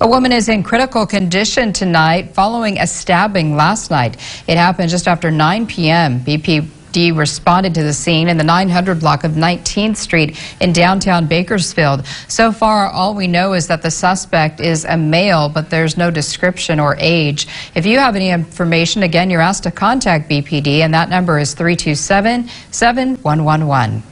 A woman is in critical condition tonight following a stabbing last night. It happened just after 9 p.m. BPD responded to the scene in the 900 block of 19th Street in downtown Bakersfield. So far, all we know is that the suspect is a male, but there's no description or age. If you have any information, again, you're asked to contact BPD, and that number is 327 7111.